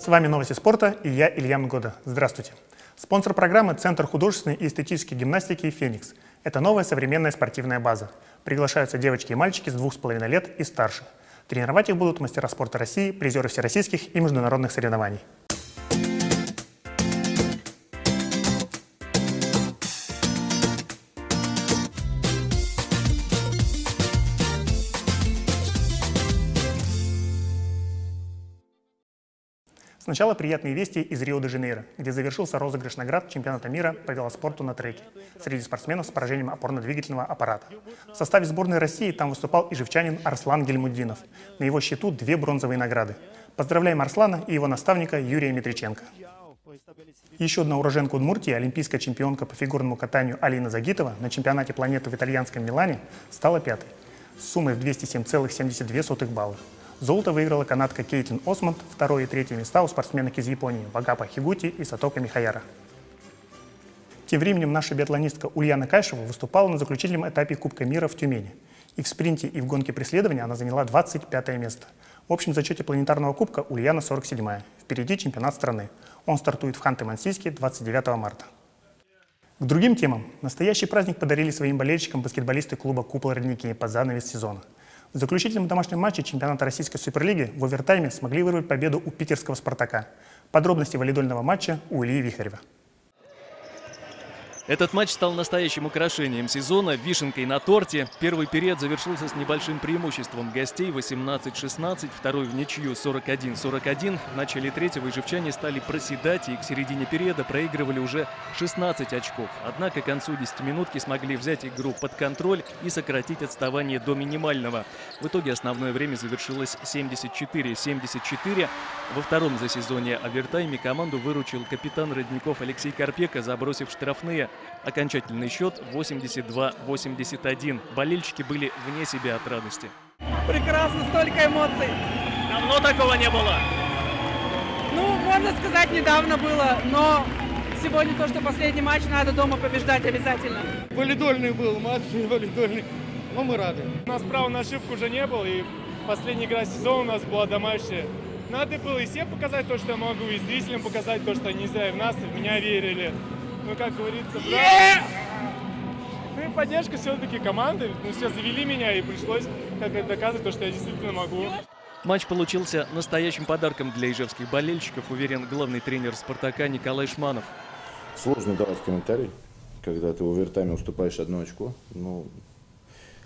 С вами новости спорта и я, Илья Мгода. Здравствуйте. Спонсор программы – Центр художественной и эстетической гимнастики «Феникс». Это новая современная спортивная база. Приглашаются девочки и мальчики с двух с половиной лет и старше. Тренировать их будут мастера спорта России, призеры всероссийских и международных соревнований. Сначала приятные вести из Рио-де-Жанейро, где завершился розыгрыш наград чемпионата мира по велоспорту на треке среди спортсменов с поражением опорно-двигательного аппарата. В составе сборной России там выступал и живчанин Арслан Гельмуддинов. На его счету две бронзовые награды. Поздравляем Арслана и его наставника Юрия Митриченко. Еще одна уроженка Удмуртии, олимпийская чемпионка по фигурному катанию Алина Загитова на чемпионате планеты в итальянском Милане стала пятой с суммой в 207,72 балла. Золото выиграла канадка Кейтлин Осмонд, второе и третье места у спортсменок из Японии Вагапа Хигути и Сатока Михаяра. Тем временем наша биатлонистка Ульяна Кайшева выступала на заключительном этапе Кубка мира в Тюмени. И в спринте, и в гонке преследования она заняла 25 место. В общем зачете планетарного кубка Ульяна 47-я. Впереди чемпионат страны. Он стартует в Ханты-Мансийске 29 марта. К другим темам. Настоящий праздник подарили своим болельщикам баскетболисты клуба «Купол Родники» под занавес сезона – в заключительном домашнем матче чемпионата Российской Суперлиги в овертайме смогли вырвать победу у питерского «Спартака». Подробности валидольного матча у Ильи Вихарева. Этот матч стал настоящим украшением сезона, вишенкой на торте. Первый период завершился с небольшим преимуществом гостей 18-16, второй в ничью 41-41. В начале третьего ижевчане стали проседать и к середине периода проигрывали уже 16 очков. Однако к концу 10 минутки смогли взять игру под контроль и сократить отставание до минимального. В итоге основное время завершилось 74-74. Во втором за сезоне овертайме команду выручил капитан Родников Алексей Карпека, забросив штрафные. Окончательный счет 82-81. Болельщики были вне себя от радости. Прекрасно, столько эмоций. Давно такого не было? Ну, можно сказать, недавно было, но сегодня то, что последний матч, надо дома побеждать обязательно. Валидольный был матч, валидольный, но мы рады. У нас права на ошибку уже не было, и последняя игра сезона у нас была домашняя. Надо было и всем показать то, что я могу, и зрителям показать то, что они зря и в нас, и в меня верили ну, как говорится, брат. Yeah! Ну и поддержка все-таки команды. Ну, все завели меня, и пришлось как это доказывать, то, что я действительно могу. Матч получился настоящим подарком для ижевских болельщиков, уверен главный тренер «Спартака» Николай Шманов. Сложно давать комментарий, когда ты в овертайме уступаешь одно очко. Ну,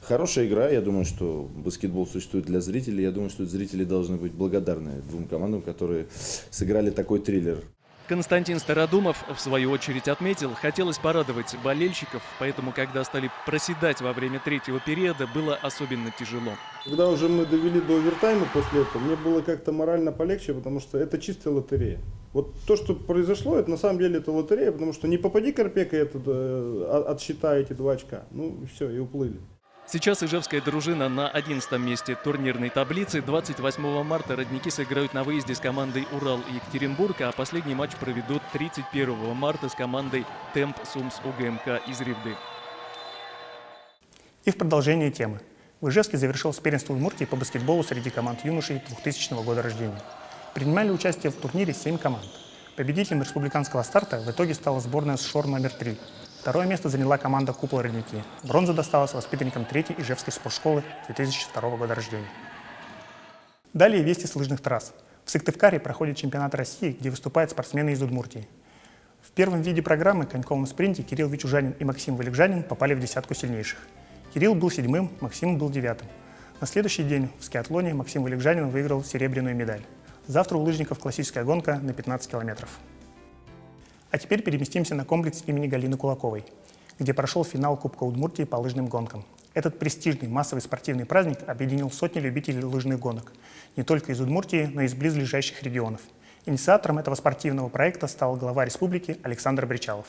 хорошая игра. Я думаю, что баскетбол существует для зрителей. Я думаю, что зрители должны быть благодарны двум командам, которые сыграли такой триллер. Константин Стародумов, в свою очередь, отметил, хотелось порадовать болельщиков, поэтому, когда стали проседать во время третьего периода, было особенно тяжело. Когда уже мы довели до овертайма после этого, мне было как-то морально полегче, потому что это чистая лотерея. Вот то, что произошло, это на самом деле это лотерея, потому что не попади Карпека, это э, отсчитай эти два очка. Ну, все, и уплыли. Сейчас ижевская дружина на 11 месте турнирной таблицы. 28 марта родники сыграют на выезде с командой «Урал» и Екатеринбург, а последний матч проведут 31 марта с командой «Темп Сумс УГМК» из Ревды. И в продолжение темы. В Ижевске завершил первенство Удмуртии по баскетболу среди команд юношей 2000 года рождения. Принимали участие в турнире 7 команд. Победителем республиканского старта в итоге стала сборная СШОР номер 3 Второе место заняла команда «Купол Родники». Бронза досталась воспитанникам 3-й Ижевской спортшколы 2002 года рождения. Далее вести с лыжных трасс. В Сыктывкаре проходит чемпионат России, где выступают спортсмены из Удмуртии. В первом виде программы коньковом спринте Кирилл Вичужанин и Максим Валикжанин попали в десятку сильнейших. Кирилл был седьмым, Максим был девятым. На следующий день в скиатлоне Максим Валикжанин выиграл серебряную медаль. Завтра у лыжников классическая гонка на 15 километров. А теперь переместимся на комплекс имени Галины Кулаковой, где прошел финал Кубка Удмуртии по лыжным гонкам. Этот престижный массовый спортивный праздник объединил сотни любителей лыжных гонок, не только из Удмуртии, но и из близлежащих регионов. Инициатором этого спортивного проекта стал глава республики Александр Бричалов.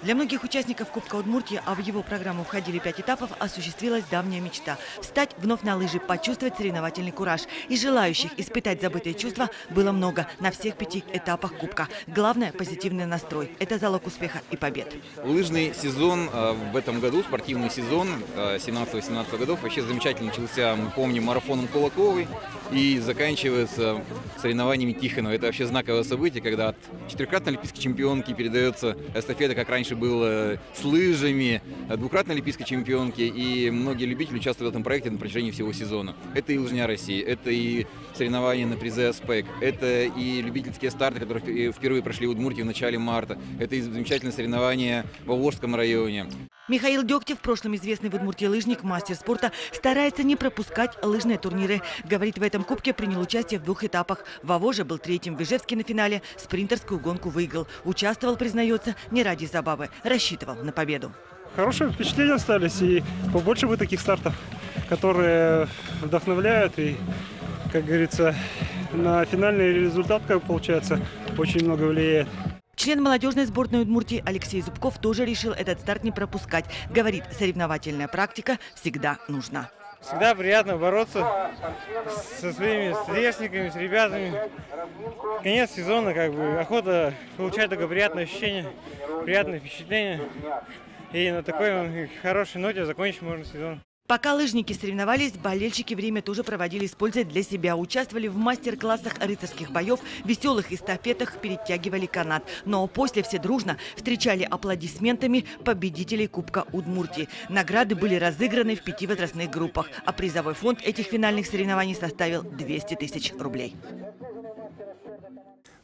Для многих участников Кубка Удмуртии, а в его программу входили пять этапов, осуществилась давняя мечта – встать вновь на лыжи, почувствовать соревновательный кураж. И желающих испытать забытые чувства было много на всех пяти этапах Кубка. Главное – позитивный настрой. Это залог успеха и побед. Лыжный сезон э, в этом году, спортивный сезон 17-18 э, годов, вообще замечательно начался, мы помним, марафоном Кулаковой. И заканчивается соревнованиями Тихонова. Это вообще знаковое событие, когда от четырехкратной олимпийской чемпионки передается эстафета, как раньше было с лыжами, двукратной олимпийской чемпионки, и многие любители участвуют в этом проекте на протяжении всего сезона. Это и лыжня России, это и соревнования на призы Аспек, это и любительские старты, которые впервые прошли в Удмуртии в начале марта, это и замечательные соревнования в Волжском районе. Михаил Дегтев, в прошлом известный в Удмуртии лыжник, мастер спорта, старается не пропускать лыжные турниры. Говорит, в этом кубке принял участие в двух этапах. Вовоже был третьим в Ижевске на финале, спринтерскую гонку выиграл. Участвовал, признается, не ради забавы, рассчитывал на победу. Хорошие впечатления остались и побольше бы таких стартов, которые вдохновляют и, как говорится, на финальный результат, как получается, очень много влияет. Член молодежной сборной Удмуртии Алексей Зубков тоже решил этот старт не пропускать. Говорит, соревновательная практика всегда нужна. Всегда приятно бороться со своими сверстниками, с ребятами. Конец сезона, как бы, охота получать такое приятное ощущение, приятное впечатление. И на такой хорошей ноте закончить можно сезон. Пока лыжники соревновались, болельщики время тоже проводили используя для себя. Участвовали в мастер-классах рыцарских боев, веселых эстафетах, перетягивали канат. Но после все дружно встречали аплодисментами победителей Кубка Удмуртии. Награды были разыграны в пяти возрастных группах, а призовой фонд этих финальных соревнований составил 200 тысяч рублей.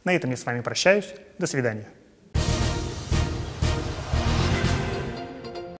На этом я с вами прощаюсь. До свидания.